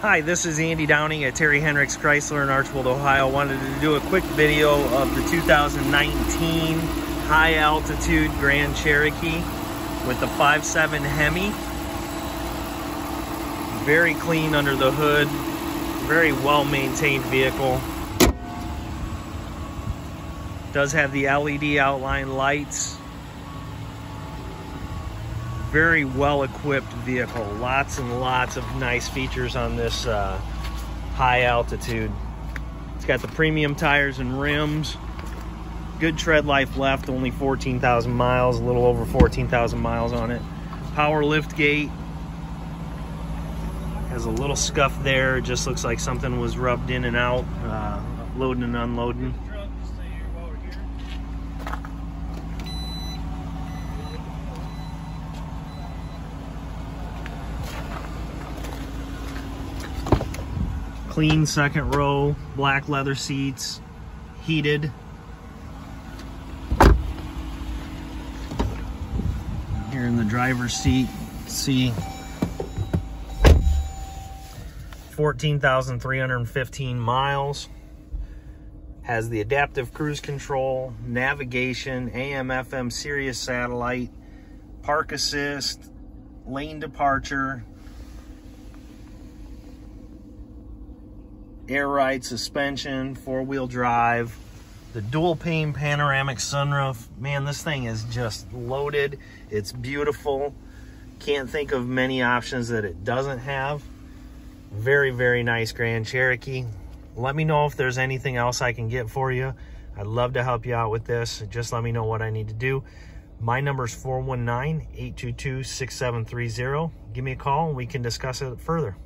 Hi, this is Andy Downing at Terry Henricks Chrysler in Archbold, Ohio. Wanted to do a quick video of the 2019 high altitude Grand Cherokee with the 5.7 Hemi. Very clean under the hood, very well maintained vehicle. Does have the LED outline lights. Very well equipped vehicle. Lots and lots of nice features on this uh, high altitude. It's got the premium tires and rims. Good tread life left, only 14,000 miles, a little over 14,000 miles on it. Power lift gate. Has a little scuff there. It just looks like something was rubbed in and out, uh, loading and unloading. Clean second row, black leather seats, heated. Here in the driver's seat, see 14,315 miles. Has the adaptive cruise control, navigation, AM, FM, Sirius satellite, park assist, lane departure, air ride suspension, four-wheel drive, the dual pane panoramic sunroof. Man, this thing is just loaded. It's beautiful. Can't think of many options that it doesn't have. Very, very nice Grand Cherokee. Let me know if there's anything else I can get for you. I'd love to help you out with this. Just let me know what I need to do. My number is 419-822-6730. Give me a call and we can discuss it further.